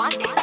What?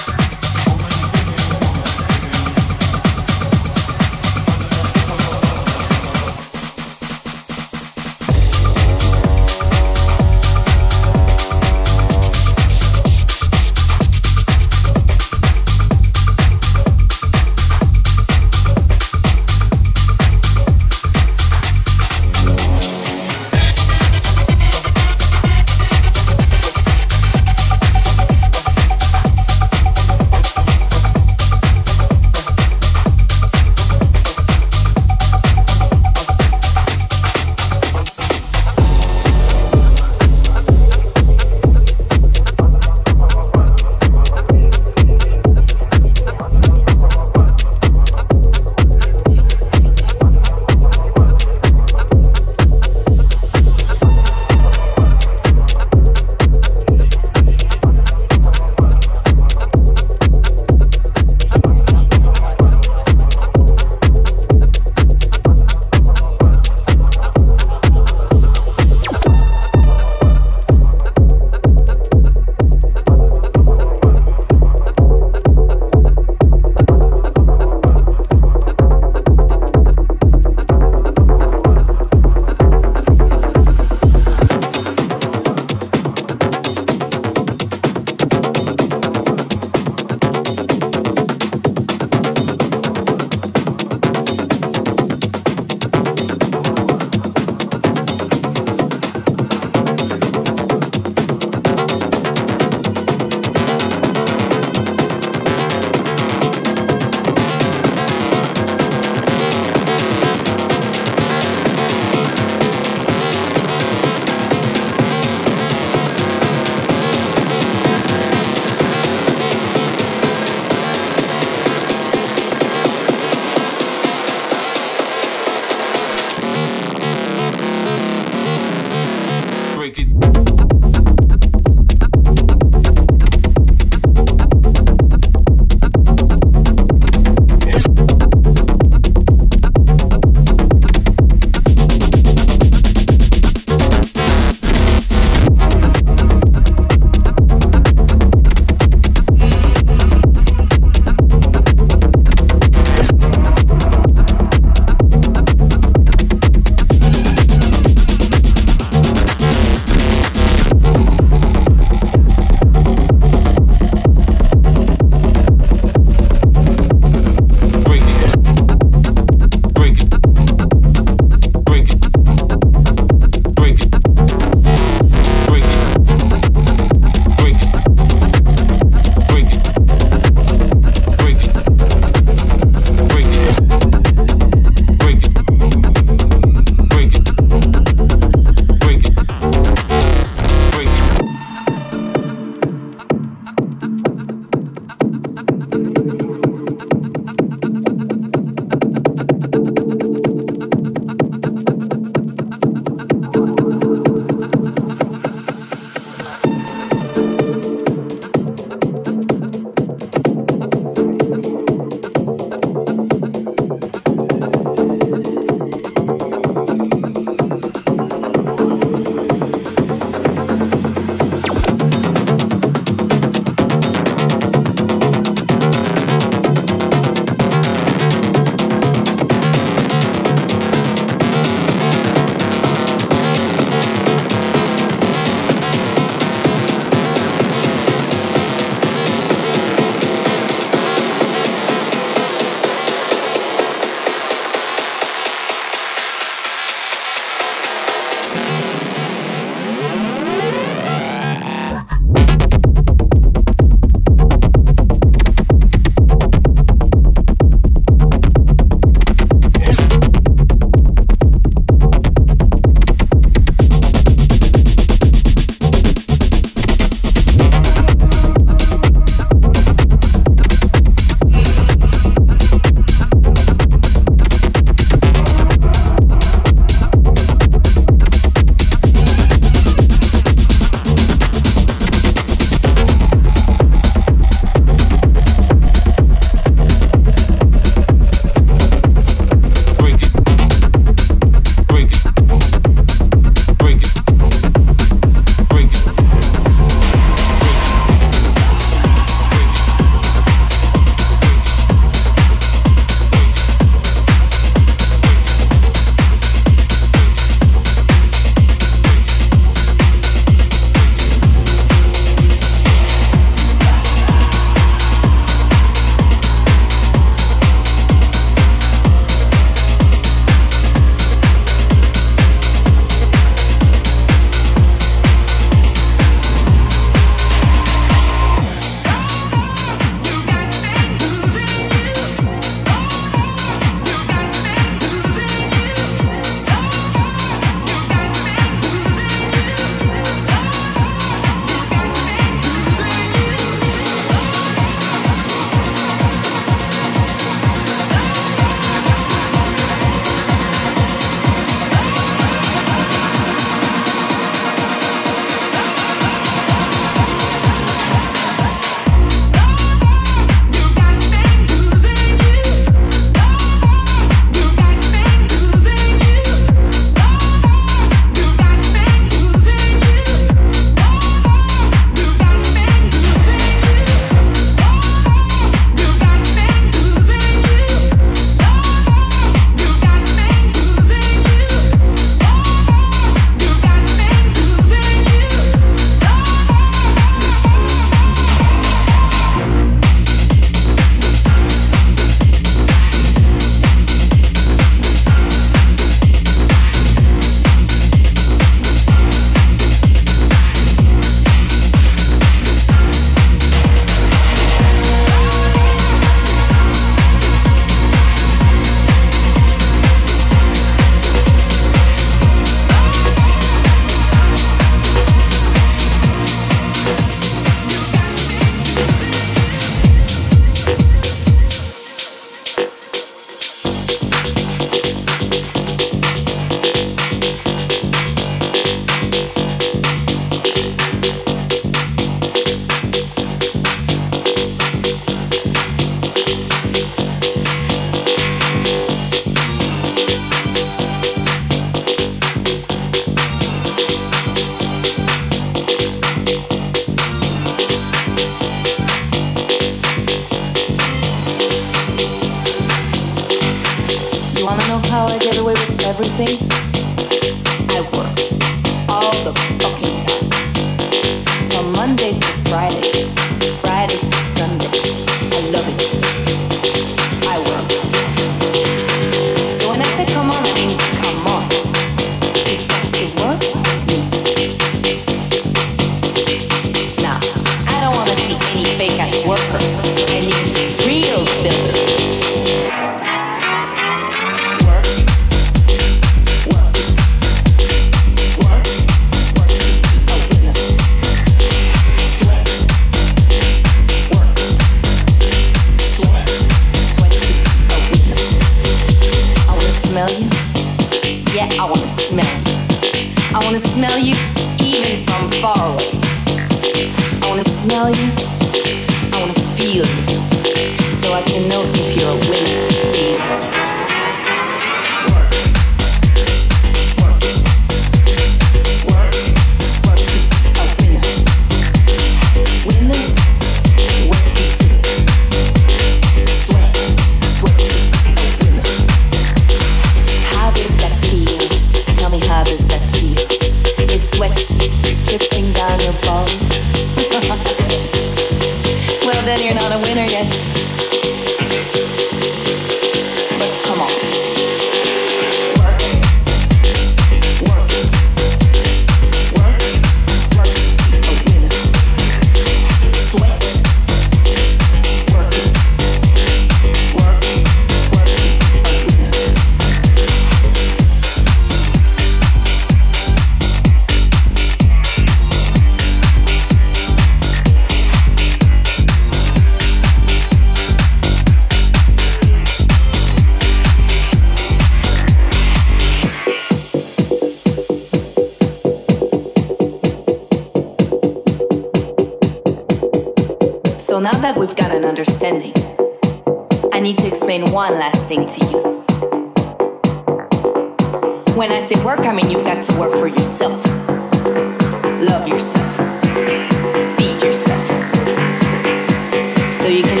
So you can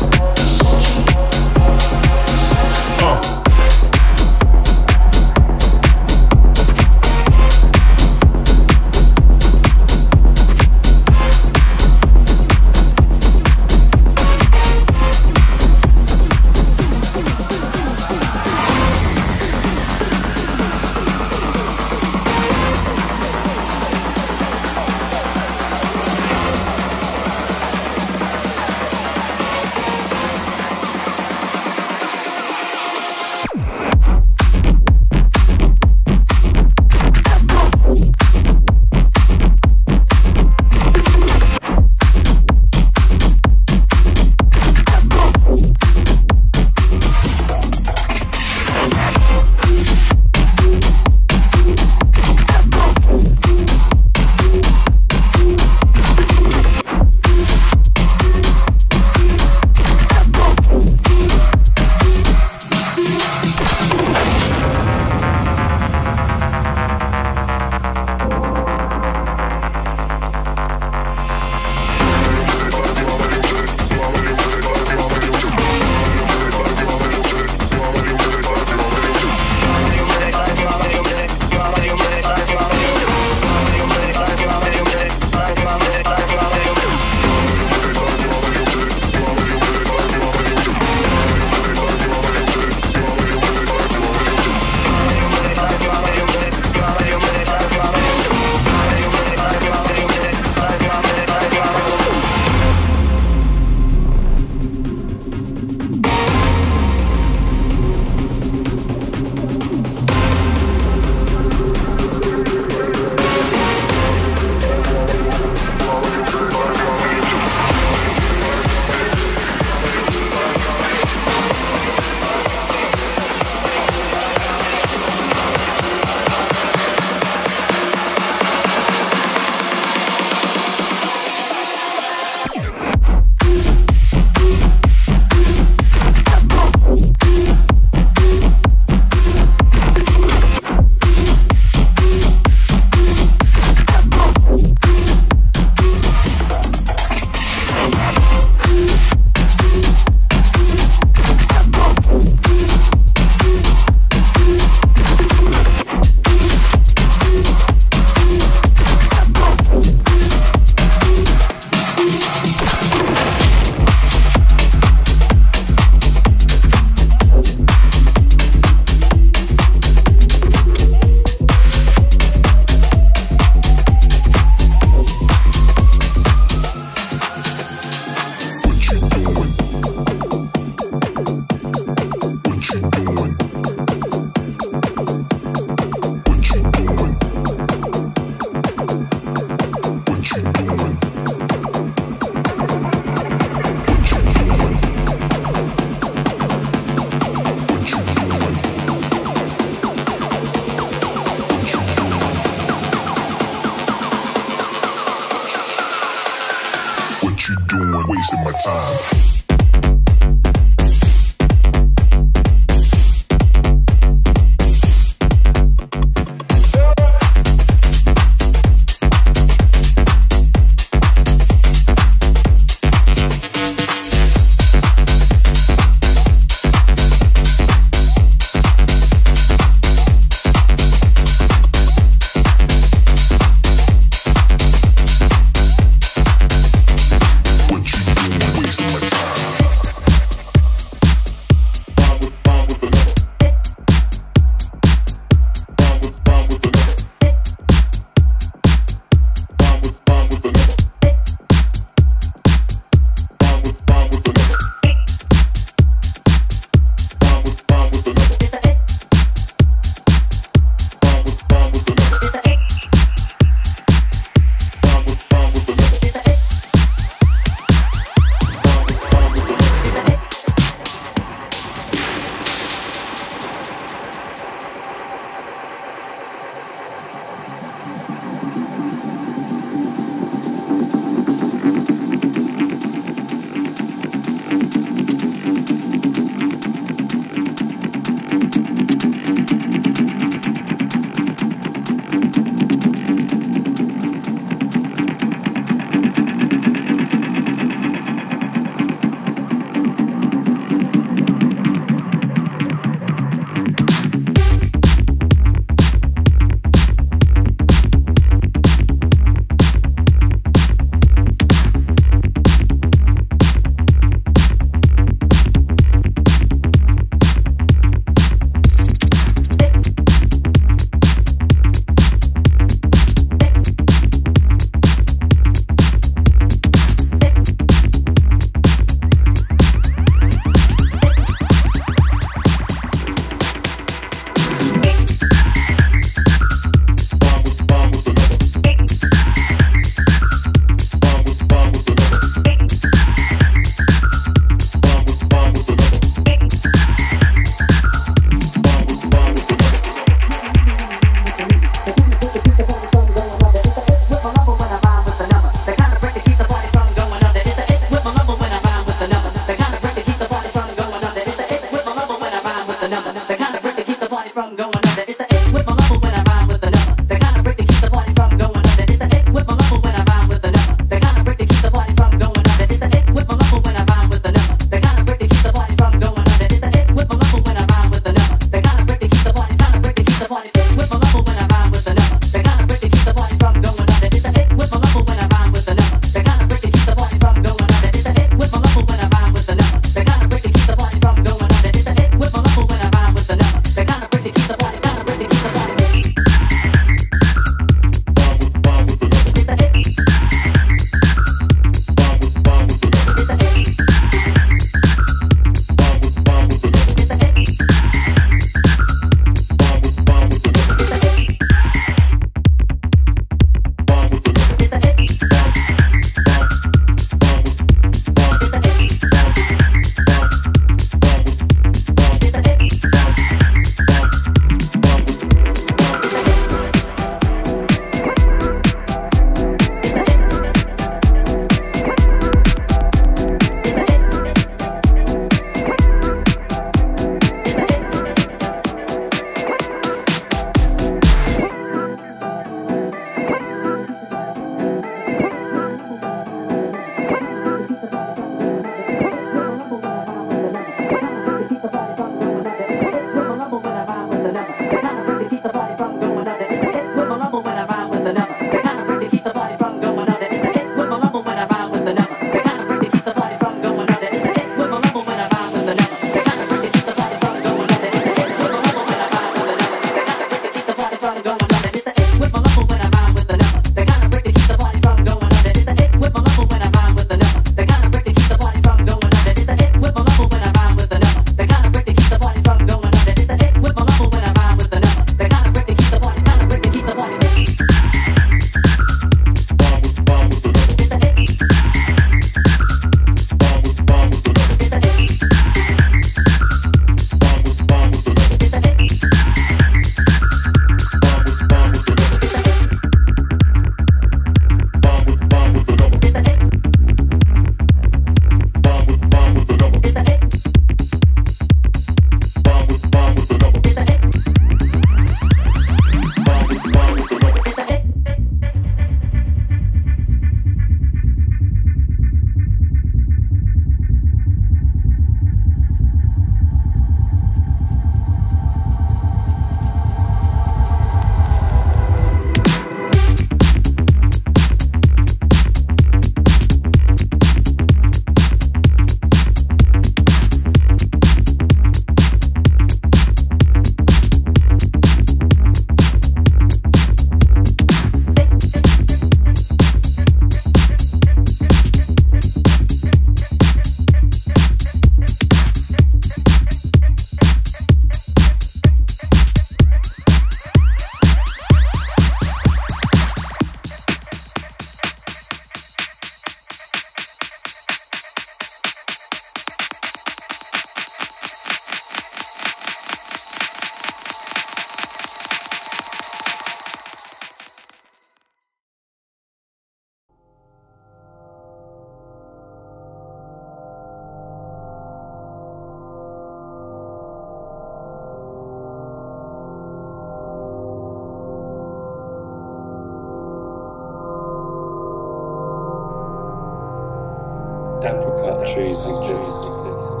trees exist.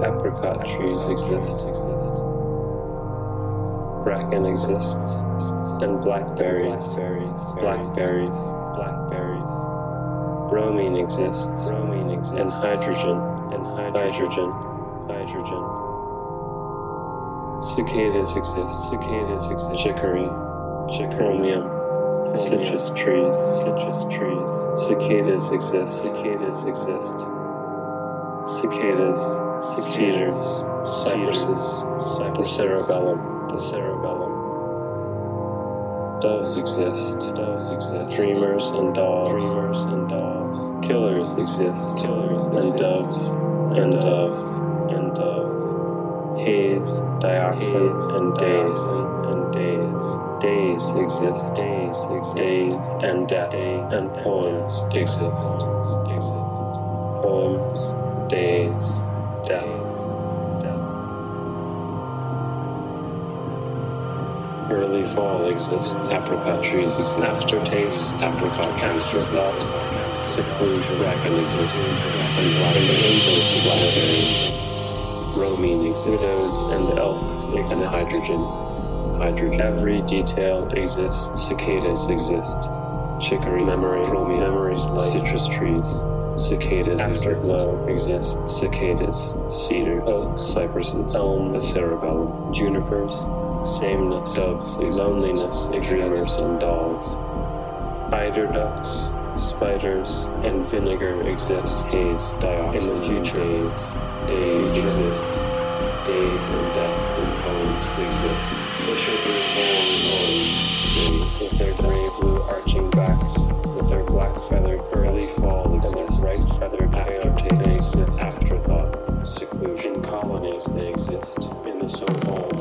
Apricot trees exist. Bracken exists. And blackberries. Blackberries. Blackberries. Bromine exists. Bromine exists. And hydrogen. And hydrogen. Hydrogen. Cicadas exist. Cicadas exist. Chicory. Chromium. Citrus trees. Citrus trees. Cicadas exist. Cicadas exist. Cicadas. Cedars. Cypresses. The cerebellum. The cerebellum. Doves exist. Doves exist. Dreamers and doves. Dreamers and doves. Killers exist. Killers and doves. And doves. And doves. Haze, dioxin, and days. And days. Days exist. Days exist. Days and death. And poems exist. Exist. Poems. Days. days, Death. Early fall exists. Apricot trees exist. Aftertaste. Apricot trees Afterthought. Seclusion. Bracken exists. And black angels. Blackberries. Bromine exists. And elk. And hydrogen. Hydrogen. Every detail exists. Cicadas exist. Chicory. Memory. Chromium. Memories. Light. Citrus trees. Cicadas afterglow exist. Cicadas, cedars, oaks, cypresses, elm, the cerebellum, junipers, sameness, doves, loneliness, dreamers and dolls. Eider ducks, spiders, and vinegar exist. Days, dioxin, in the future. Days, days exist. Days and death and poems exist. The sugar and poems, with their gray blue arching backs, with their black feathered fall feathered aftertaste. Afterthought, seclusion, colonies, they exist. In the so-called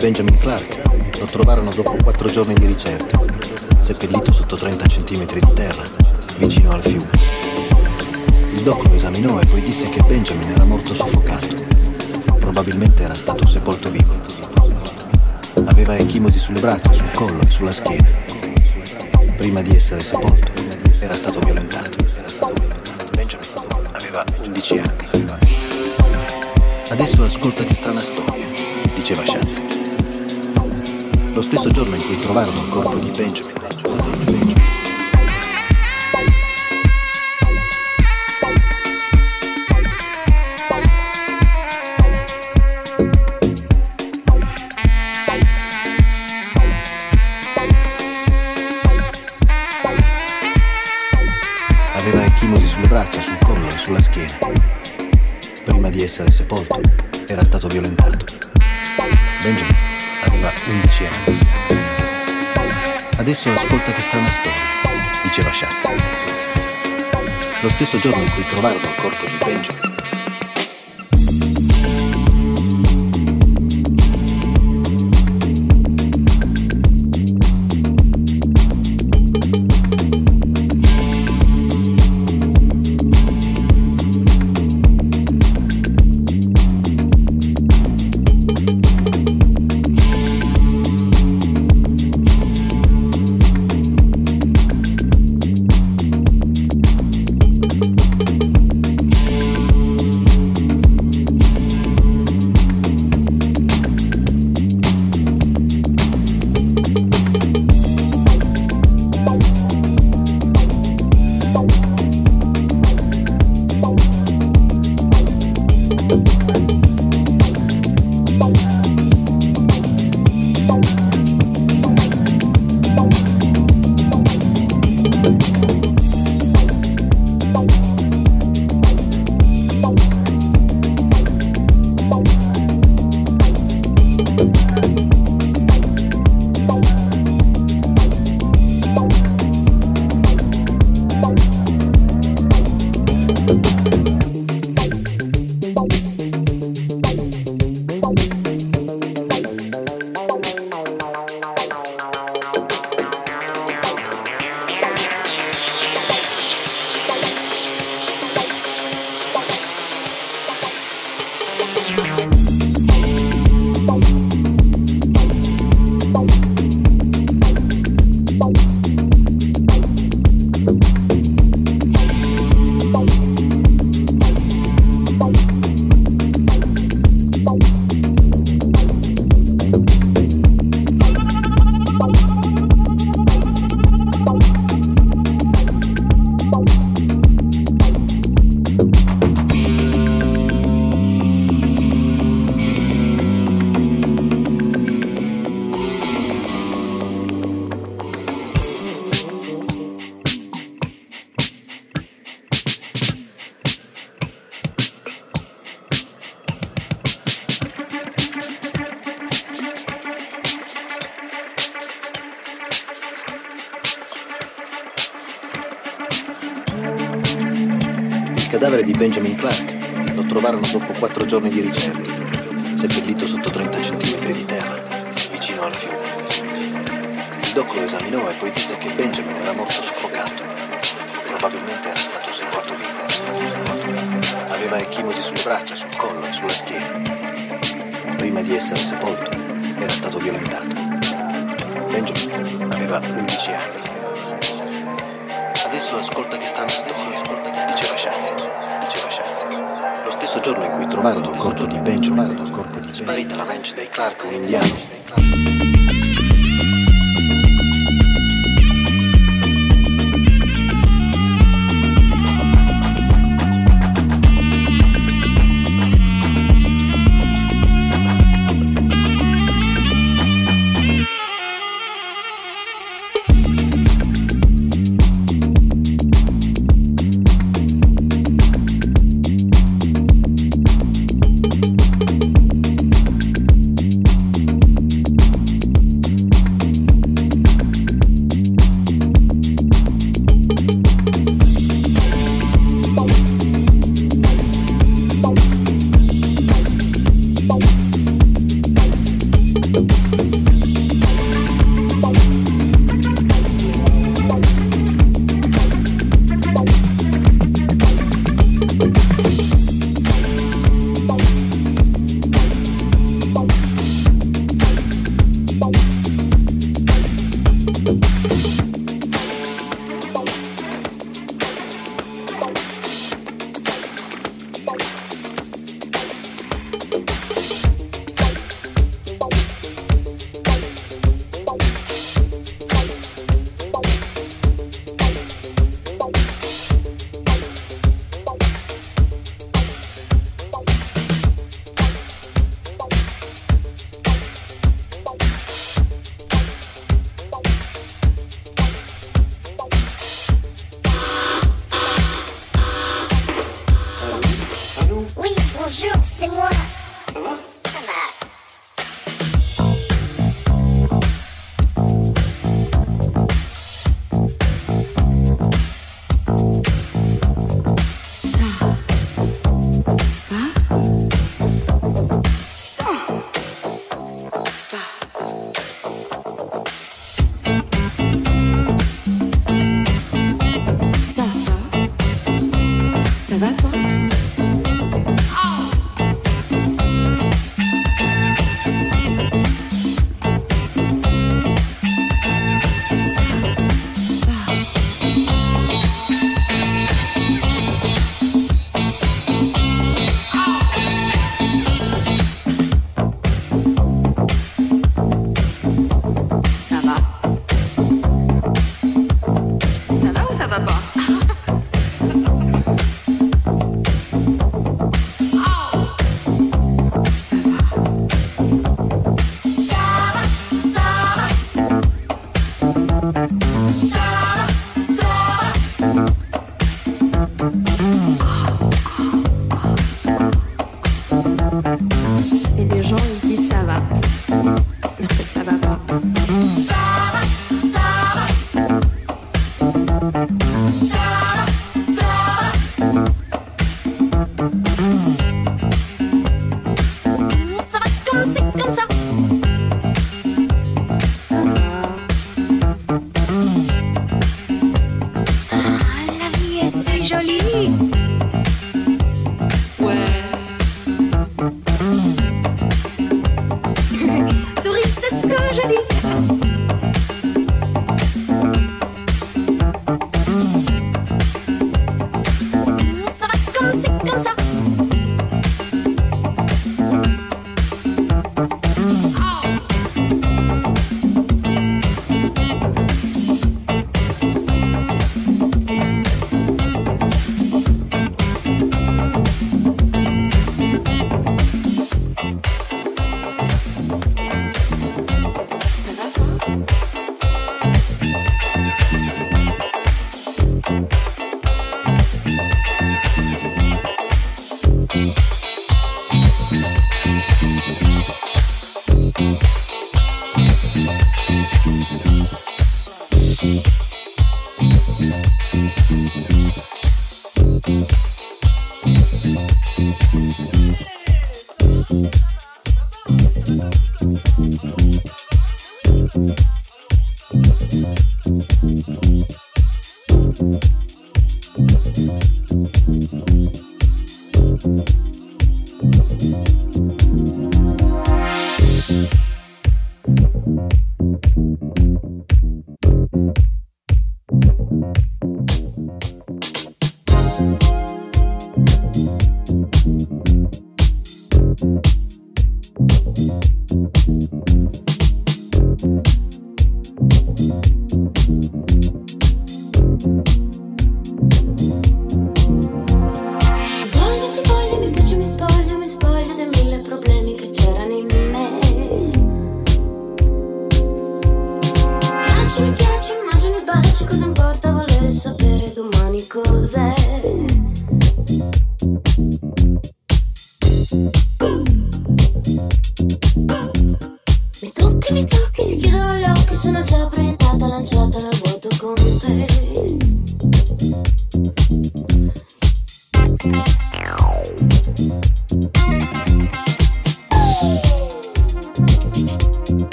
Benjamin Clark lo trovarono dopo quattro giorni di ricerca, seppellito sotto 30 cm di terra, vicino al fiume. Il doc lo esaminò e poi disse che Benjamin era morto soffocato. Probabilmente era stato sepolto vivo. Aveva echimosi sulle braccia, sul collo e sulla schiena. Prima di essere sepolto, era stato violentato. Benjamin aveva 11 anni. Adesso ascolta che strana storia, diceva Shaft. Lo stesso giorno in cui trovarono il corpo di Benjamin. Adesso ascolta che strana storia, diceva Shaft. Lo stesso giorno in cui trovarono il corpo di Benjamin.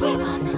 Baci, ti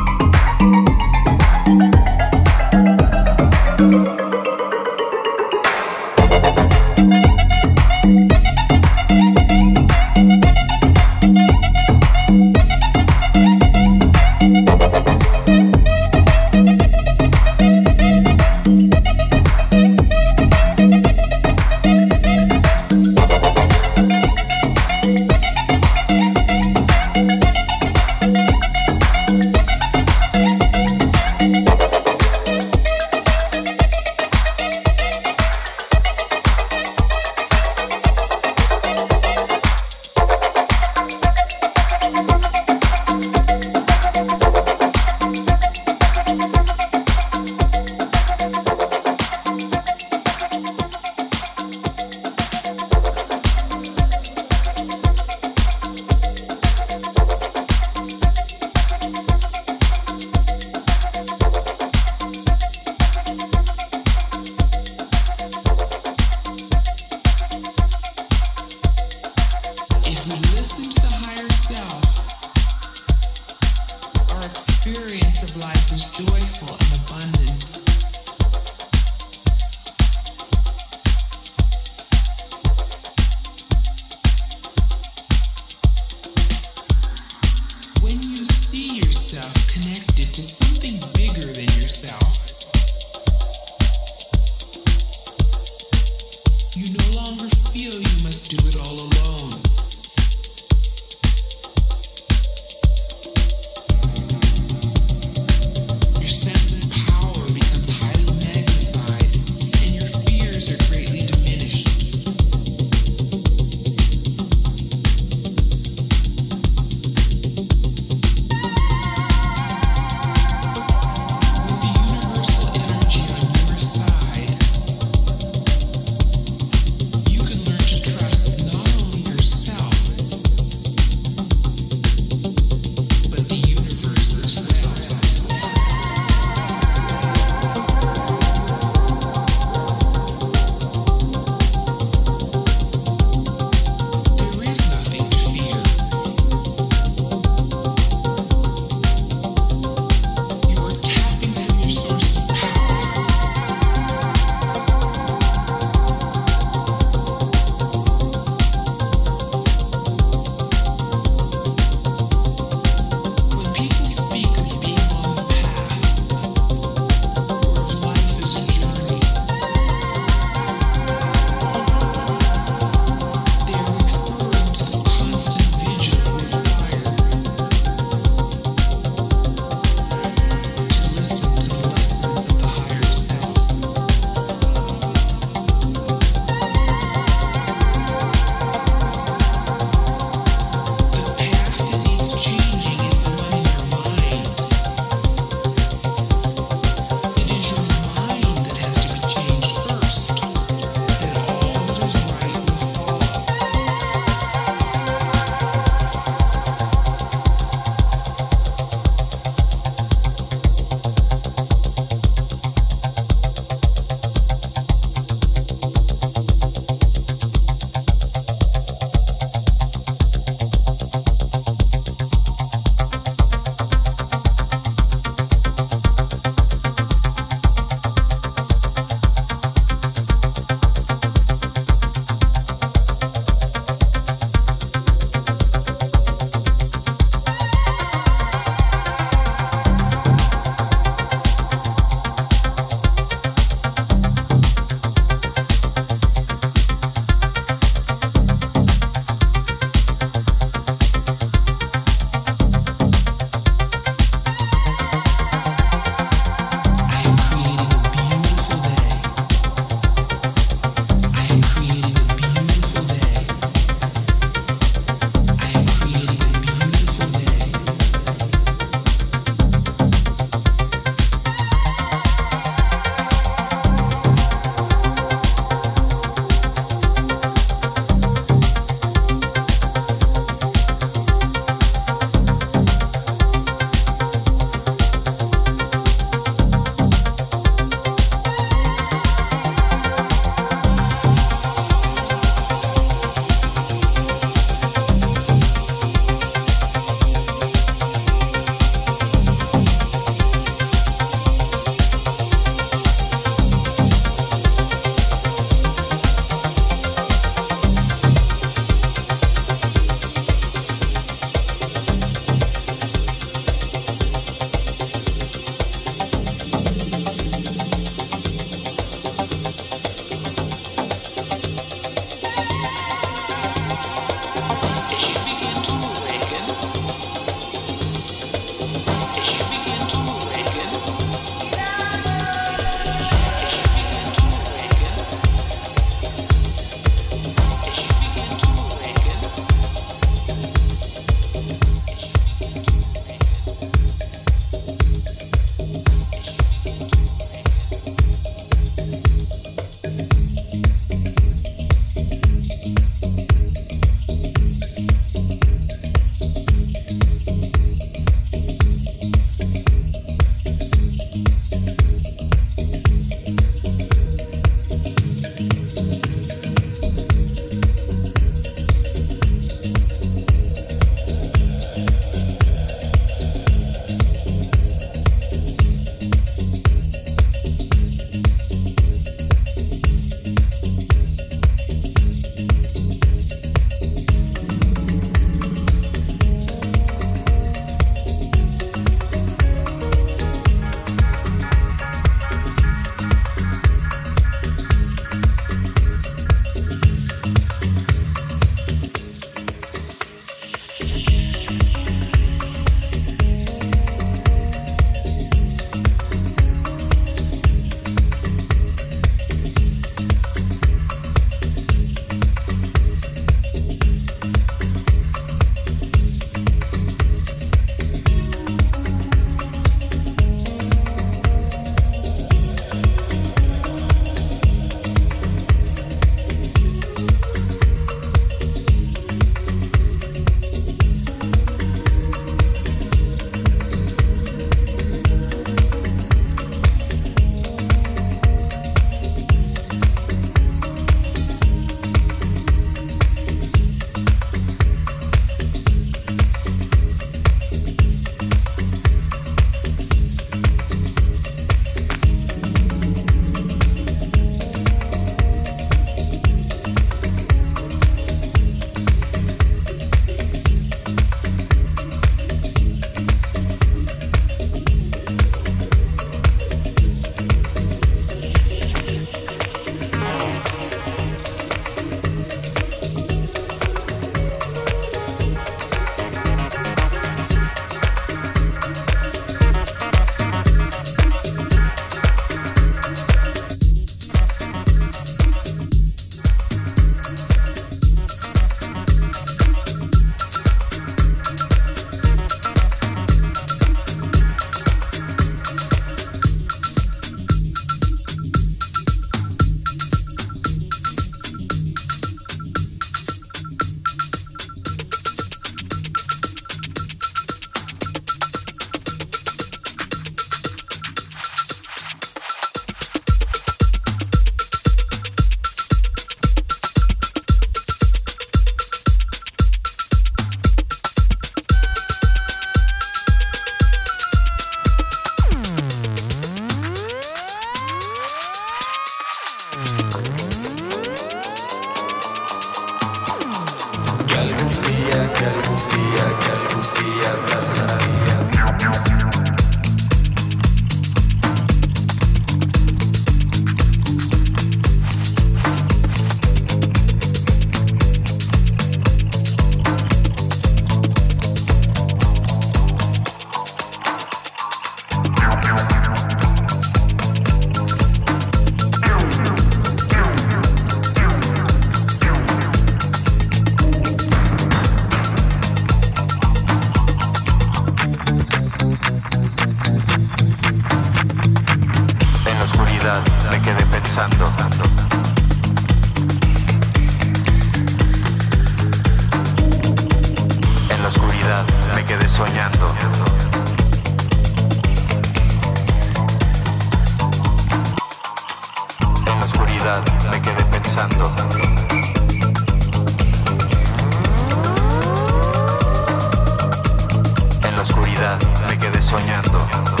En la oscuridad me quedé soñando.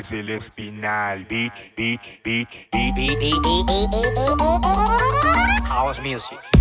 es el espinal. Bitch, bitch, bitch, bitch. House music.